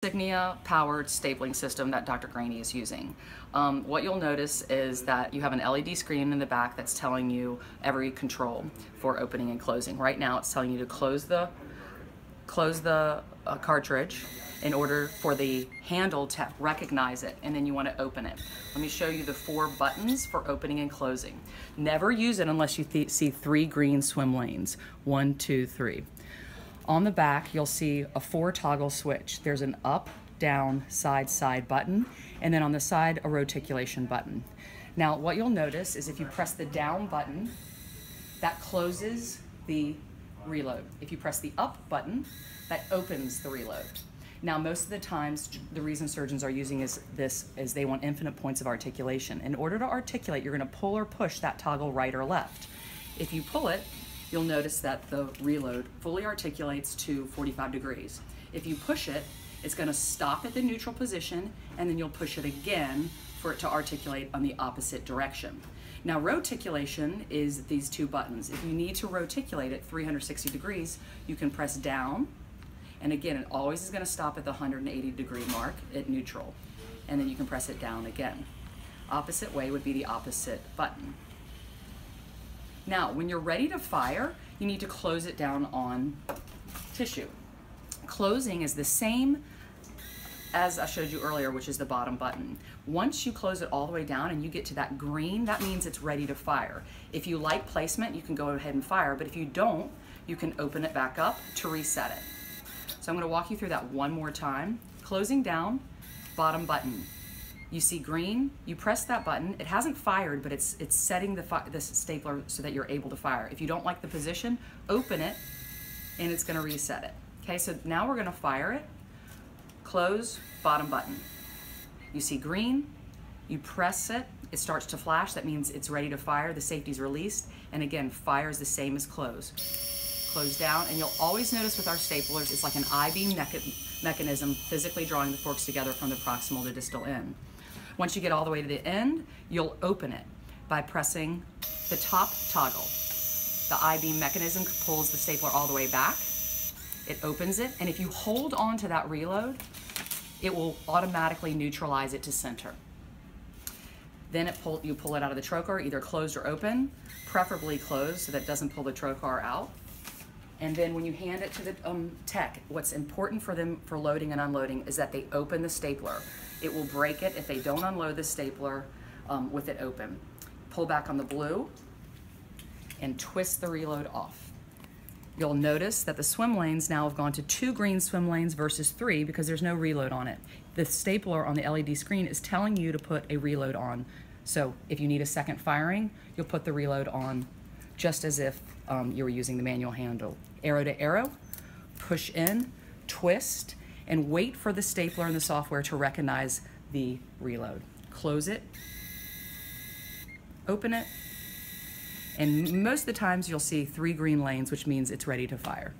Insignia powered stapling system that Dr. Graney is using. Um, what you'll notice is that you have an LED screen in the back that's telling you every control for opening and closing. Right now it's telling you to close the close the uh, cartridge in order for the handle to recognize it and then you want to open it. Let me show you the four buttons for opening and closing. Never use it unless you th see three green swim lanes. One, two, three. On the back, you'll see a four toggle switch. There's an up, down, side, side button, and then on the side, a roticulation button. Now, what you'll notice is if you press the down button, that closes the reload. If you press the up button, that opens the reload. Now, most of the times, the reason surgeons are using is this is they want infinite points of articulation. In order to articulate, you're gonna pull or push that toggle right or left. If you pull it, you'll notice that the reload fully articulates to 45 degrees. If you push it, it's gonna stop at the neutral position and then you'll push it again for it to articulate on the opposite direction. Now roticulation is these two buttons. If you need to roticulate at 360 degrees, you can press down and again, it always is gonna stop at the 180 degree mark at neutral. And then you can press it down again. Opposite way would be the opposite button. Now, when you're ready to fire, you need to close it down on tissue. Closing is the same as I showed you earlier, which is the bottom button. Once you close it all the way down and you get to that green, that means it's ready to fire. If you like placement, you can go ahead and fire, but if you don't, you can open it back up to reset it. So I'm gonna walk you through that one more time. Closing down, bottom button. You see green, you press that button. It hasn't fired, but it's, it's setting the, the stapler so that you're able to fire. If you don't like the position, open it and it's gonna reset it. Okay, so now we're gonna fire it. Close, bottom button. You see green, you press it, it starts to flash. That means it's ready to fire, the safety's released. And again, fire is the same as close. Close down, and you'll always notice with our staplers, it's like an I-beam mechanism physically drawing the forks together from the proximal to distal end. Once you get all the way to the end, you'll open it by pressing the top toggle. The I-beam mechanism pulls the stapler all the way back. It opens it, and if you hold on to that reload, it will automatically neutralize it to center. Then it pull, you pull it out of the trocar, either closed or open, preferably closed so that it doesn't pull the trocar out. And then when you hand it to the um, tech, what's important for them for loading and unloading is that they open the stapler. It will break it if they don't unload the stapler um, with it open. Pull back on the blue and twist the reload off. You'll notice that the swim lanes now have gone to two green swim lanes versus three because there's no reload on it. The stapler on the LED screen is telling you to put a reload on. So if you need a second firing, you'll put the reload on just as if um, you were using the manual handle. Arrow to arrow, push in, twist, and wait for the stapler and the software to recognize the reload. Close it, open it, and most of the times you'll see three green lanes, which means it's ready to fire.